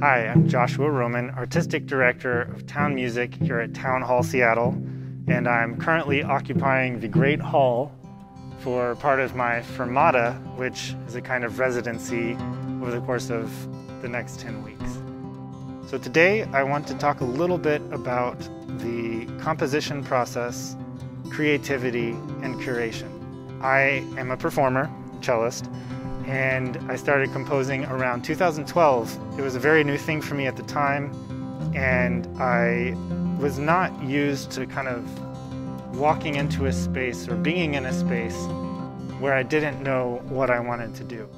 Hi, I'm Joshua Roman, Artistic Director of Town Music here at Town Hall Seattle, and I'm currently occupying the Great Hall for part of my Fermata, which is a kind of residency over the course of the next 10 weeks. So today I want to talk a little bit about the composition process, creativity, and curation. I am a performer, cellist, and I started composing around 2012. It was a very new thing for me at the time, and I was not used to kind of walking into a space or being in a space where I didn't know what I wanted to do.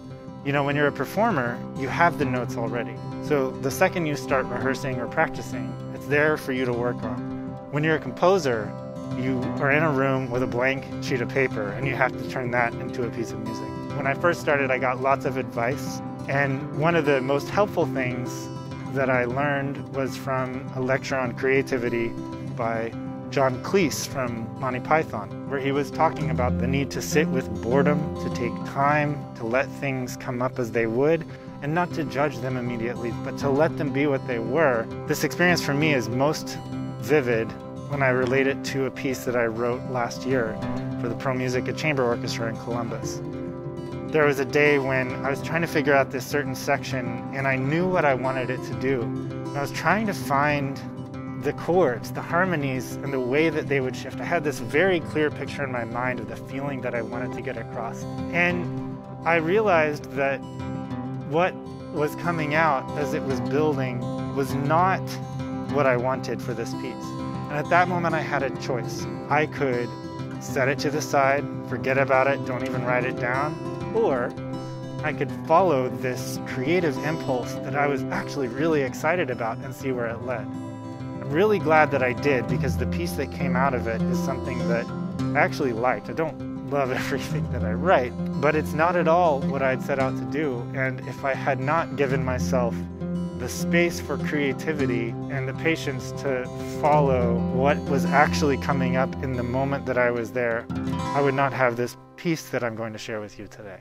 You know, when you're a performer, you have the notes already. So the second you start rehearsing or practicing, it's there for you to work on. When you're a composer, you are in a room with a blank sheet of paper and you have to turn that into a piece of music. When I first started, I got lots of advice, and one of the most helpful things that I learned was from a lecture on creativity by John Cleese from Monty Python, where he was talking about the need to sit with boredom, to take time, to let things come up as they would, and not to judge them immediately, but to let them be what they were. This experience for me is most vivid when I relate it to a piece that I wrote last year for the Pro Musica Chamber Orchestra in Columbus. There was a day when I was trying to figure out this certain section and I knew what I wanted it to do. And I was trying to find the chords, the harmonies, and the way that they would shift. I had this very clear picture in my mind of the feeling that I wanted to get across. And I realized that what was coming out as it was building was not what I wanted for this piece. And at that moment, I had a choice. I could set it to the side, forget about it, don't even write it down, or I could follow this creative impulse that I was actually really excited about and see where it led. I'm really glad that I did because the piece that came out of it is something that I actually liked. I don't love everything that I write, but it's not at all what I'd set out to do. And if I had not given myself the space for creativity and the patience to follow what was actually coming up in the moment that I was there, I would not have this piece that I'm going to share with you today.